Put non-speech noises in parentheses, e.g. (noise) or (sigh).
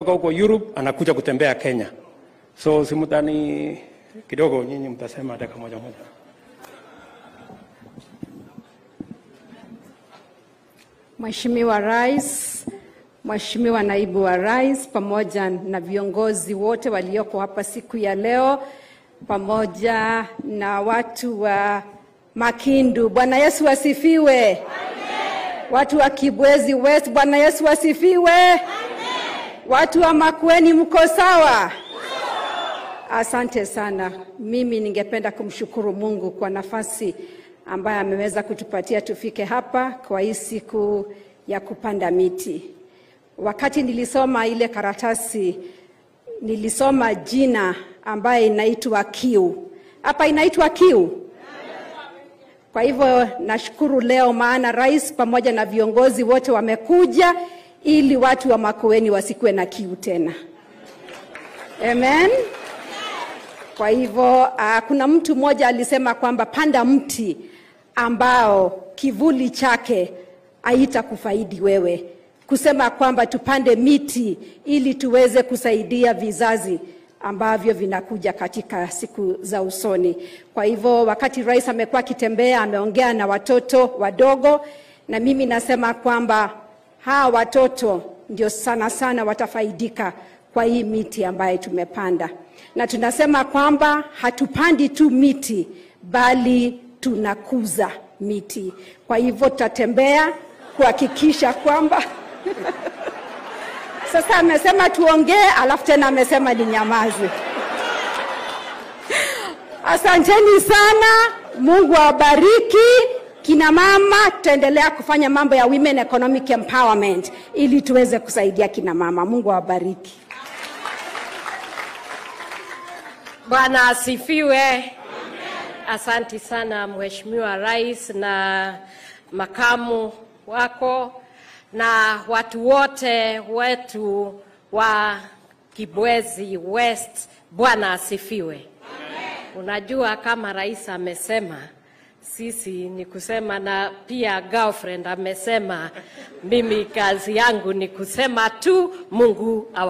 kutoka huko Europe anakuja kutembea Kenya. So simutani kidogo, nyinyi mtasema dakika moja moja. Mheshimiwa Rais, Mheshimiwa Naibu wa Rais pamoja na viongozi wote walioko hapa siku ya leo pamoja na watu wa Makindu, Bwana Yesu asifiwe. Watu wa Kibwezi West, Bwana Yesu asifiwe. Watu wa Makueni, mko sawa? Asante sana. Mimi ningependa kumshukuru Mungu kwa nafasi ambayo ameweza kutupatia tufike hapa kwa hii siku ya kupanda miti. Wakati nilisoma ile karatasi, nilisoma jina ambaye inaitwa kiu. Hapa inaitwa kiu. Kwa hivyo nashukuru leo, maana rais pamoja na viongozi wote wamekuja ili watu wa Makueni wasikuwe na kiu tena. Amen. Kwa hivyo uh, kuna mtu mmoja alisema kwamba panda mti ambao kivuli chake haitakufaidi wewe, kusema kwamba tupande miti ili tuweze kusaidia vizazi ambavyo vinakuja katika siku za usoni. Kwa hivyo wakati rais amekuwa akitembea, ameongea na watoto wadogo, na mimi nasema kwamba hawa watoto ndio sana sana watafaidika kwa hii miti ambayo tumepanda, na tunasema kwamba hatupandi tu miti bali tunakuza miti. Kwa hivyo tutatembea kuhakikisha kwamba (laughs) sasa amesema tuongee, alafu tena amesema ni nyamazi. (laughs) Asanteni sana, Mungu awabariki kina mama. Tutaendelea kufanya mambo ya women economic empowerment ili tuweze kusaidia kina mama. Mungu awabariki. Bwana asifiwe. Asanti sana Mheshimiwa Rais na makamu wako na watu wote wetu wa Kibwezi West. Bwana asifiwe. Unajua kama rais amesema sisi ni kusema, na pia girlfriend amesema, mimi kazi yangu ni kusema tu Mungu awa